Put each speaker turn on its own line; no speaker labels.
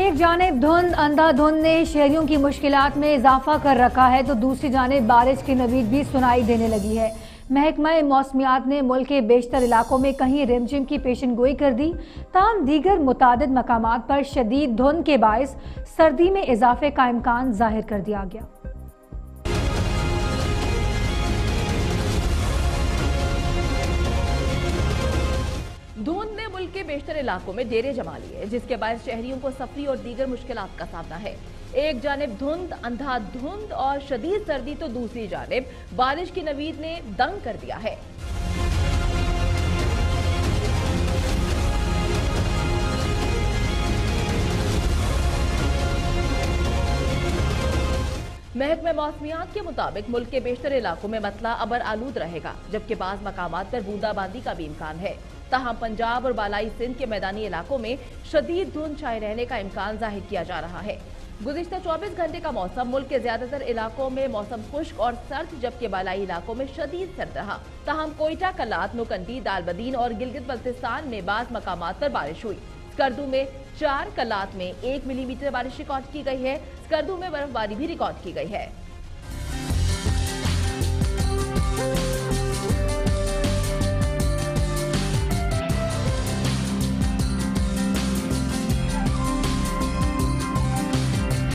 एक जानेब धुंध, अंधाधुंध ने शहरियों की मुश्किल में इजाफा कर रखा है तो दूसरी जानब बारिश की नवीद भी सुनाई देने लगी है। महकमा मौसमियात ने मुल्क के बेशतर इलाकों में कहीं रिमझिम की पेशन गोई कर दी। ताम दीगर मुतद मकाम पर शदीद धुंध के बायस सर्दी में इजाफे का इम्कान ज़ाहिर कर दिया गया।
धुंध ने मुल्क के बेशतर इलाकों में डेरे जमा लिए, जिसके बाद शहरियों को सफरी और दीगर मुश्किल का सामना है। एक जानब धुंध, अंधा धुंध और शदीद सर्दी तो दूसरी जानब बारिश की नवीद ने दंग कर दिया है। महकमे मौसमियात के मुताबिक मुल्क के बेशतर इलाकों में मतला अबर आलूद रहेगा, जबकि बाज मकाम पर बूंदाबांदी का भी इम्कान है। तहम पंजाब और बालाई सिंध के मैदानी इलाकों में शदीद धुंध छाए रहने का इम्कान ज़ाहिर किया जा रहा है। गुजशत 24 घंटे का मौसम, मुल्क के ज़्यादातर इलाकों में मौसम खुश्क और सर्द, जबकि बालाई इलाकों में शदीद सर्द रहा। तहम कोयटा कलात नुकंडी दालबदीन और गिलगित बल्तिस्तान में बाज मकाम पर बारिश हुई। स्कर्दू में चार कलात में एक मिलीमीटर बारिश रिकॉर्ड की गई है। स्कर्दू में बर्फबारी भी रिकॉर्ड की गई है।